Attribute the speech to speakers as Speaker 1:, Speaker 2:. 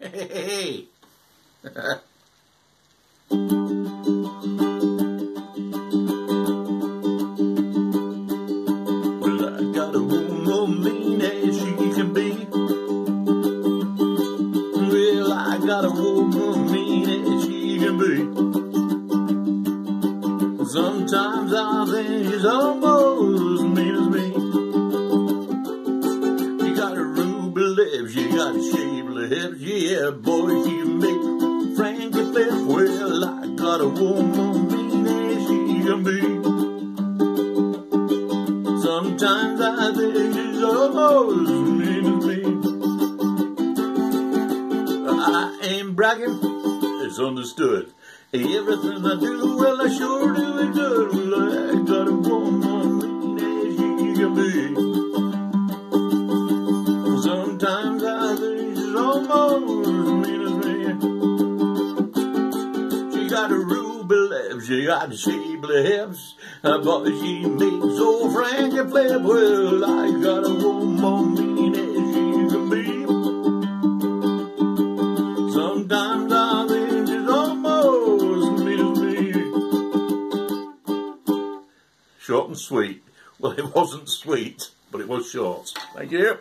Speaker 1: Hey, well, I got a woman mean as she can be. Well, I got a woman mean as she can be. Sometimes I think she's almost me. Lips, she got a shapely hips, yeah, boy, she make Frankie flip. Well, I got a woman mean as she can be. Sometimes I think she's almost mean as me. I ain't bragging, it's understood. Everything I do, well, I sure do it good. Well, I got a woman got a ruby lips, she got shapely hips, uh, but she makes old Frankie flip. Well, I got a woman mean as she can be. Sometimes I think she's almost as me. Short and sweet. Well, it wasn't sweet, but it was short. Thank you.